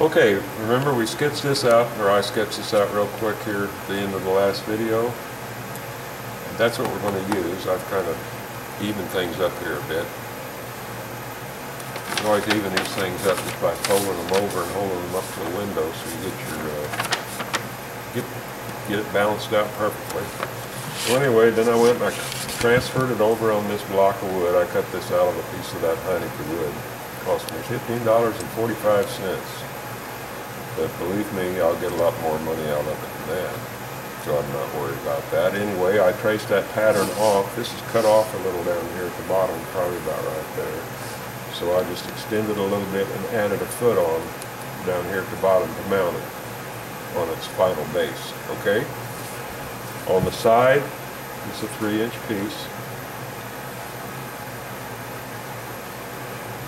Okay, remember we sketched this out, or I sketched this out real quick here at the end of the last video. That's what we're going to use. I've kind of evened things up here a bit. You always even these things up just by folding them over and holding them up to the window so you get your, uh, get, get it balanced out perfectly. So anyway, then I went and I transferred it over on this block of wood. I cut this out of a piece of that Heineke wood. It cost me $15.45. But believe me, I'll get a lot more money out of it than that. So I'm not worried about that. Anyway, I traced that pattern off. This is cut off a little down here at the bottom, probably about right there. So I just extended a little bit and added a foot on down here at the bottom to mount it on its final base, okay? On the side, it's a three inch piece.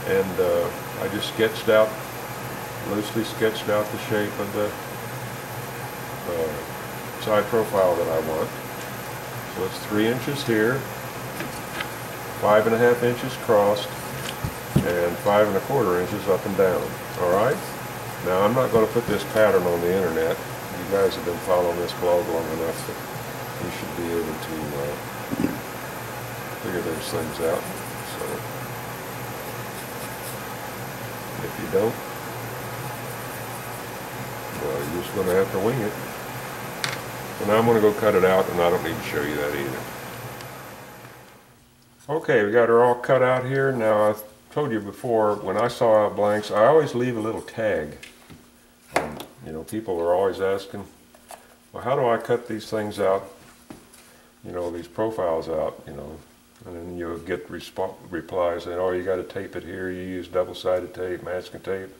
And uh, I just sketched out loosely sketched out the shape of the uh, side profile that I want. So it's three inches here, five and a half inches crossed, and five and a quarter inches up and down. All right? Now I'm not going to put this pattern on the internet. You guys have been following this blog long enough that you should be able to uh, figure those things out. So if you don't, you're just going to have to wing it. Now I'm going to go cut it out, and I don't need to show you that either. Okay, we got her all cut out here. Now, I told you before, when I saw out blanks, I always leave a little tag. Um, you know, people are always asking, well, how do I cut these things out? You know, these profiles out, you know, and then you'll get replies saying, oh, you got to tape it here, you use double-sided tape, masking tape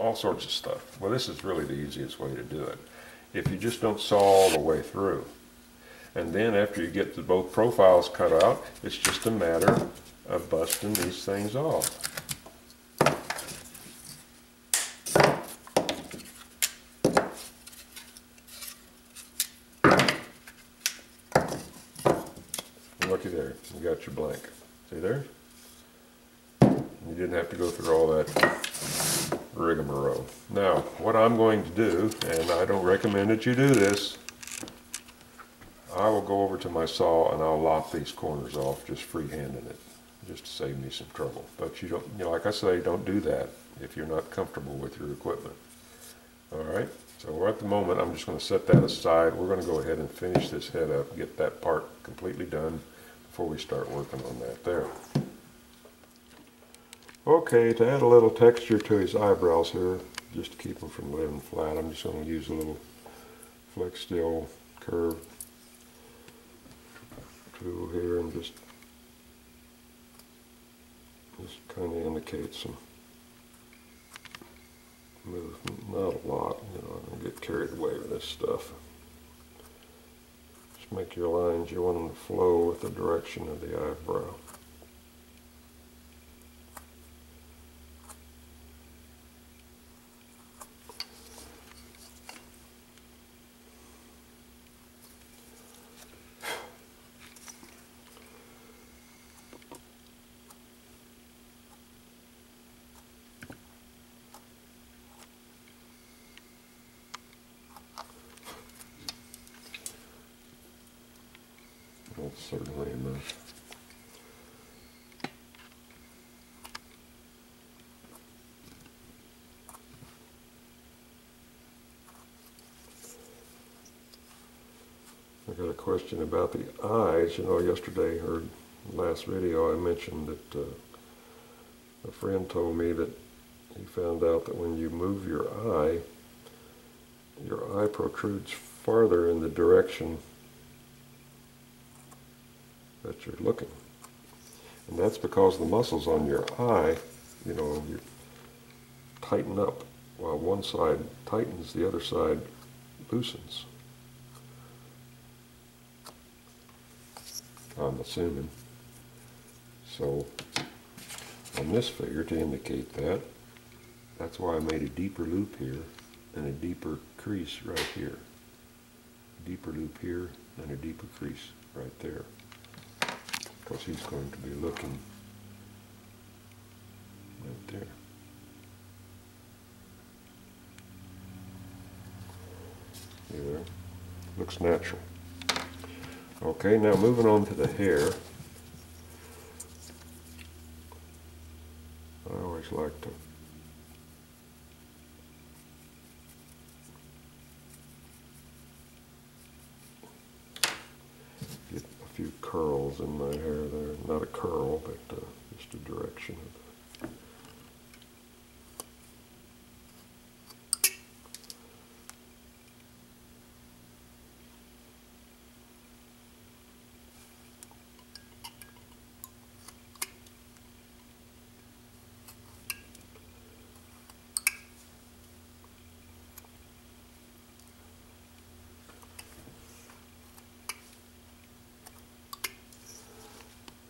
all sorts of stuff. Well, this is really the easiest way to do it. If you just don't saw all the way through. And then after you get the both profiles cut out, it's just a matter of busting these things off. looky there, you got your blank. See there? You didn't have to go through all that rigmarole. Now, what I'm going to do, and I don't recommend that you do this, I will go over to my saw and I'll lop these corners off just freehanding it, just to save me some trouble. But you don't, you know, like I say, don't do that if you're not comfortable with your equipment. All right, so at the moment, I'm just going to set that aside. We're going to go ahead and finish this head up, get that part completely done before we start working on that there. Okay, to add a little texture to his eyebrows here, just to keep them from laying flat, I'm just going to use a little flex steel curve tool here and just just kind of indicate some movement, not a lot, you know, I don't get carried away with this stuff. Just make your lines, you want them to flow with the direction of the eyebrow. Certainly enough. I got a question about the eyes. You know, yesterday or last video I mentioned that uh, a friend told me that he found out that when you move your eye, your eye protrudes farther in the direction that you're looking. And that's because the muscles on your eye, you know, you tighten up. While one side tightens, the other side loosens. I'm assuming. So on this figure, to indicate that, that's why I made a deeper loop here and a deeper crease right here. Deeper loop here and a deeper crease right there course he's going to be looking right there. There? Looks natural. Okay, now moving on to the hair. I always like to curl, but uh, just a direction. of it.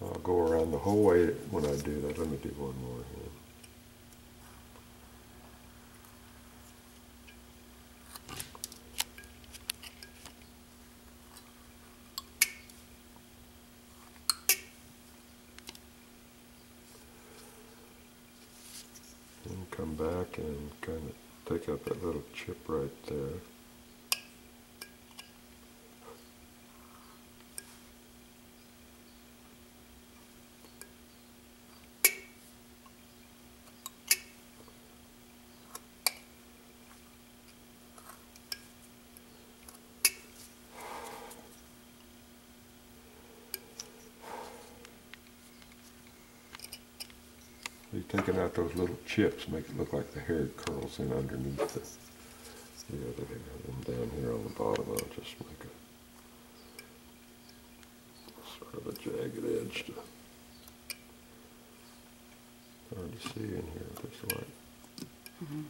I'll around the whole way when I do that. Let me do one more here. And come back and kind of take out that little chip right there. Taking out those little chips, make it look like the hair curls in underneath the, the other hair. And down here on the bottom, I'll just make a sort of a jagged edge to hard to see in here with this light. Mm-hmm.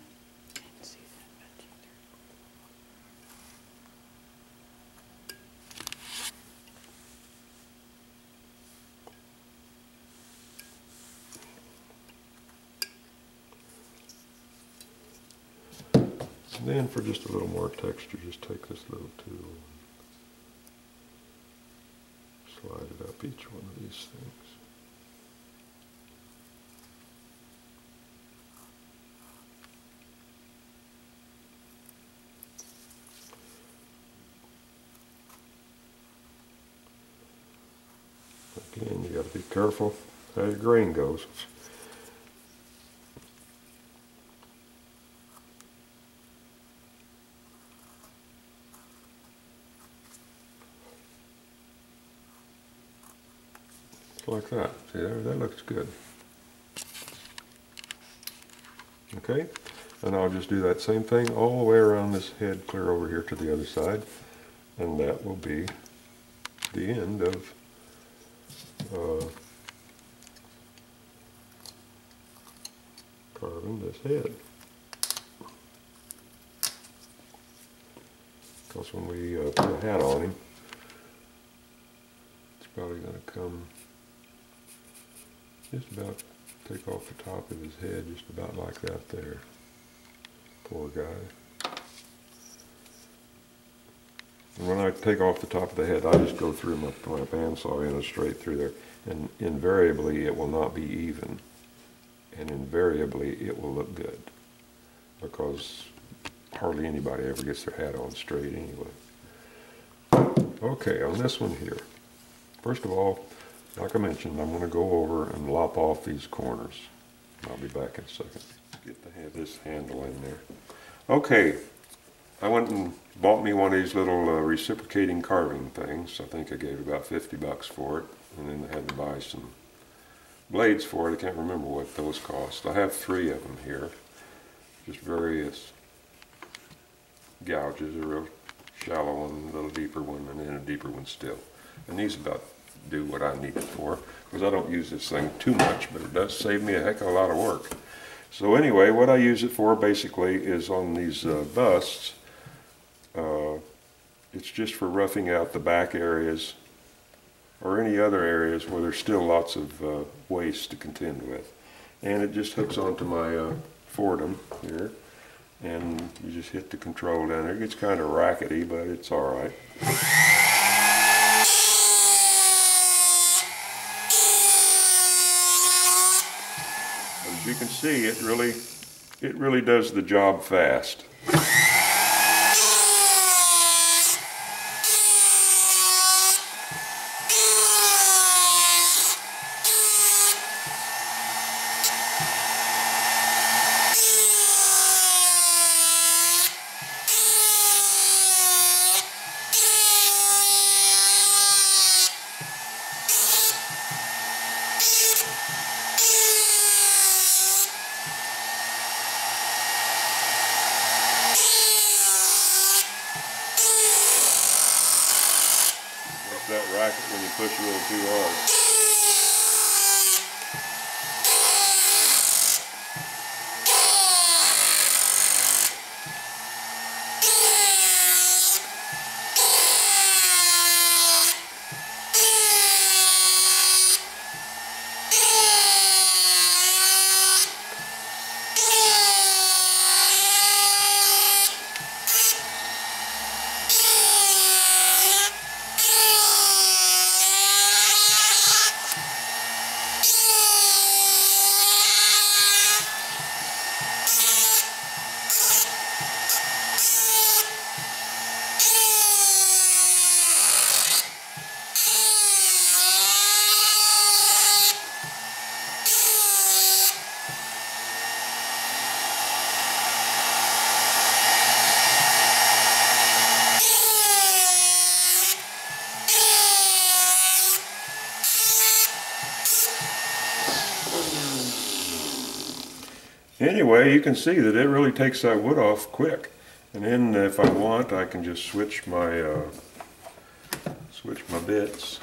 And then for just a little more texture, just take this little tool and slide it up each one of these things. Again, you got to be careful how your grain goes. Like that. See there, that looks good. Okay, and I'll just do that same thing all the way around this head clear over here to the other side. And that will be the end of uh, carving this head. Because when we uh, put a hat on him, it's probably going to come just about take off the top of his head, just about like that there. Poor guy. And when I take off the top of the head, I just go through my, my bandsaw in and straight through there. And invariably, it will not be even. And invariably, it will look good. Because hardly anybody ever gets their hat on straight anyway. Okay, on this one here. First of all, like I mentioned, I'm going to go over and lop off these corners. I'll be back in a second. Get the hand, this handle in there. Okay, I went and bought me one of these little uh, reciprocating carving things. I think I gave about 50 bucks for it. And then I had to buy some blades for it. I can't remember what those cost. I have three of them here. Just various gouges, a real shallow one, a little deeper one, and then a deeper one still. And these about do what I need it for because I don't use this thing too much, but it does save me a heck of a lot of work. So anyway, what I use it for basically is on these uh, busts. Uh, it's just for roughing out the back areas or any other areas where there's still lots of uh, waste to contend with. And it just hooks onto my uh, Foredom here. And you just hit the control down there. It gets kind of rackety, but it's all right. As you can see, it really, it really does the job fast. push a little too hard. Anyway, you can see that it really takes that wood off quick. And then if I want, I can just switch my, uh, switch my bits.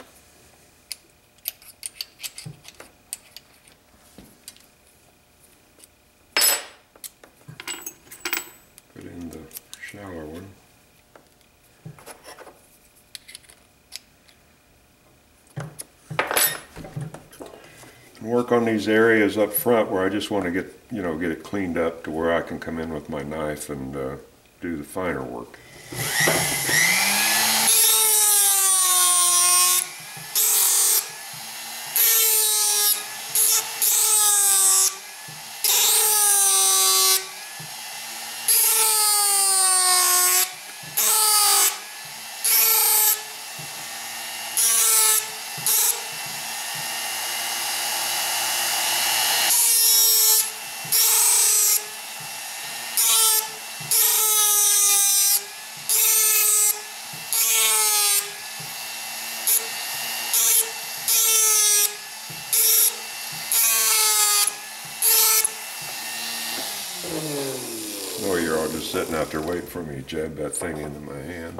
Put in the shallower one. And work on these areas up front where I just want to get, you know, get it cleaned up to where I can come in with my knife and uh, do the finer work. Oh, you're all just sitting out there waiting for me to jab that thing into my hand.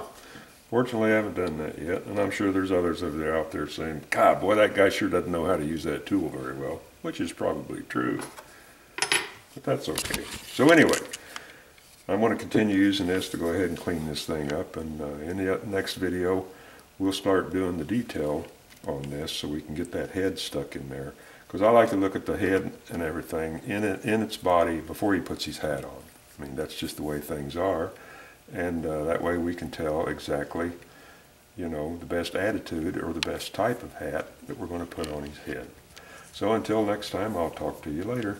Fortunately, I haven't done that yet, and I'm sure there's others out there saying, God, boy, that guy sure doesn't know how to use that tool very well, which is probably true. But that's okay. So anyway, I'm going to continue using this to go ahead and clean this thing up, and uh, in the next video, we'll start doing the detail on this so we can get that head stuck in there. Because I like to look at the head and everything in it, in its body before he puts his hat on. I mean, that's just the way things are. And uh, that way we can tell exactly, you know, the best attitude or the best type of hat that we're going to put on his head. So until next time, I'll talk to you later.